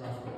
Right.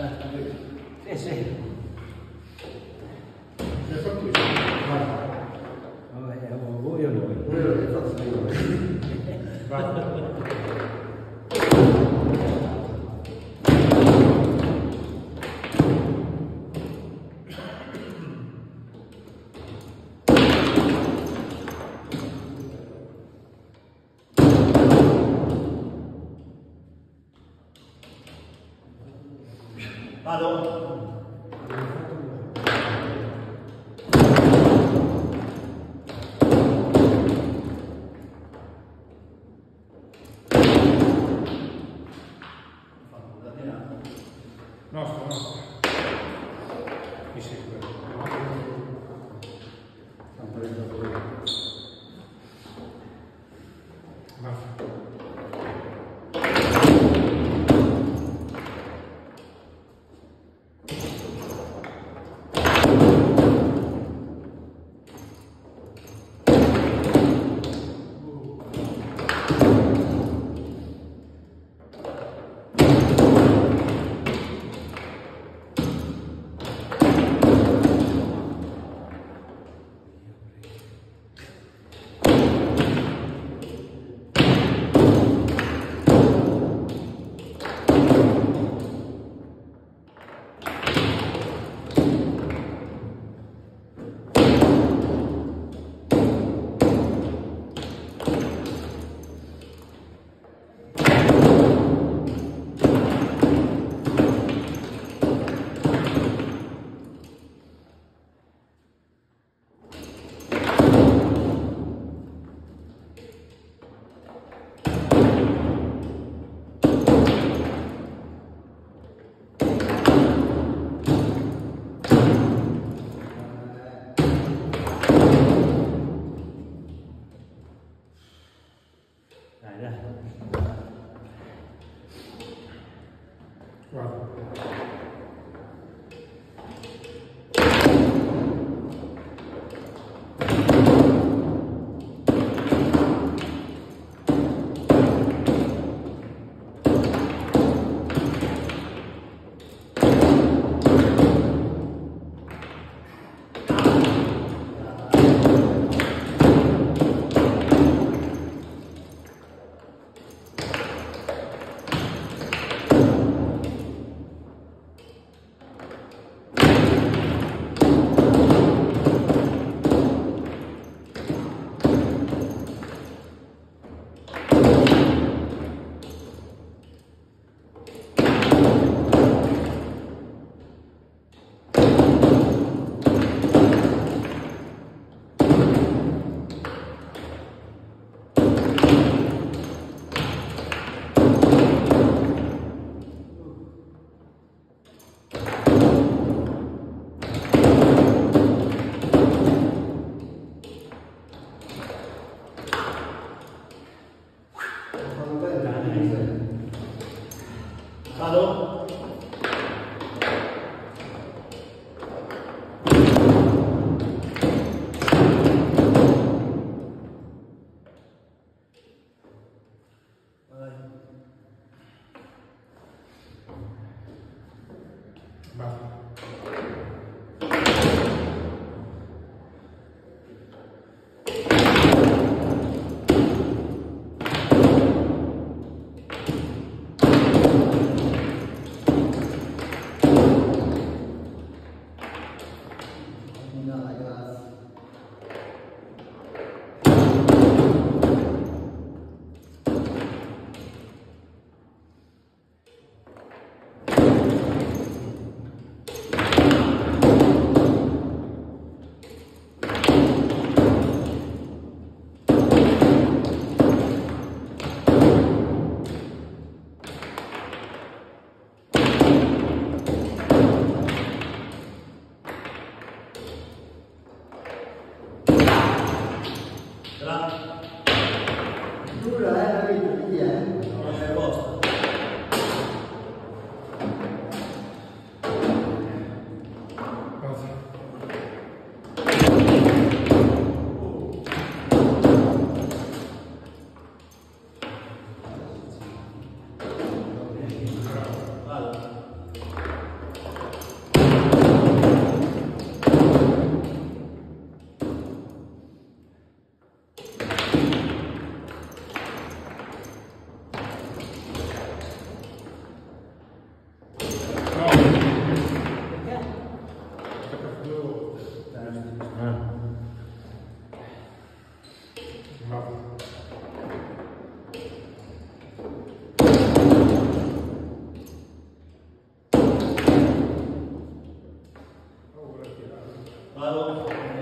诶对对这是 actuado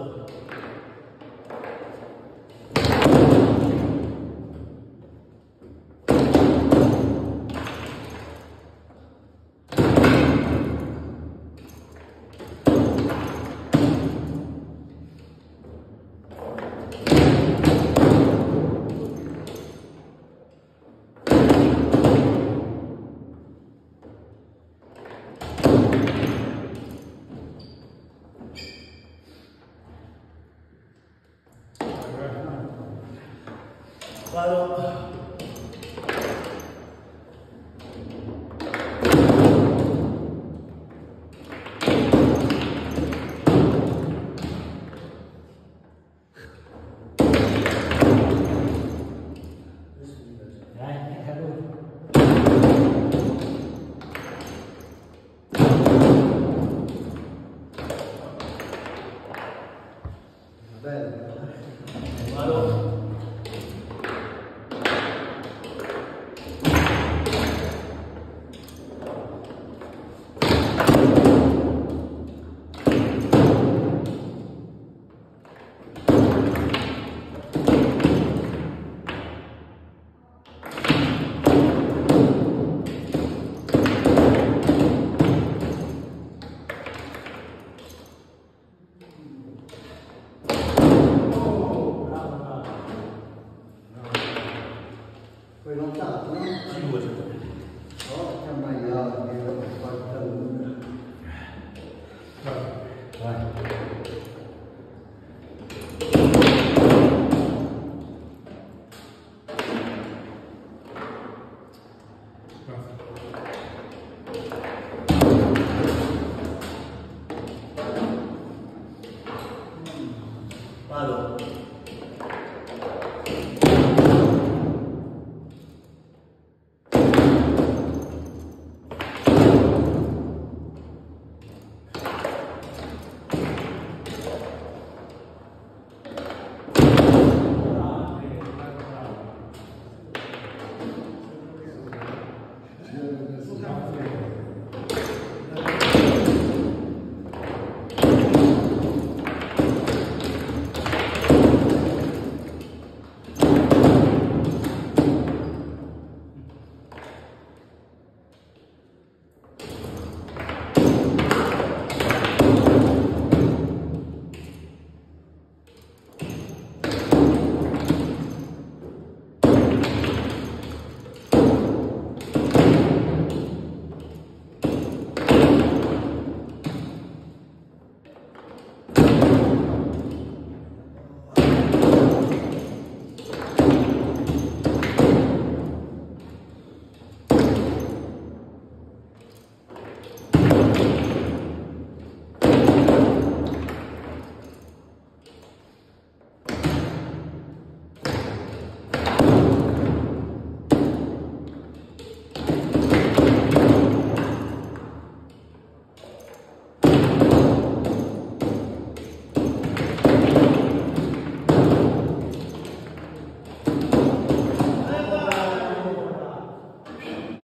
Obrigado. Well,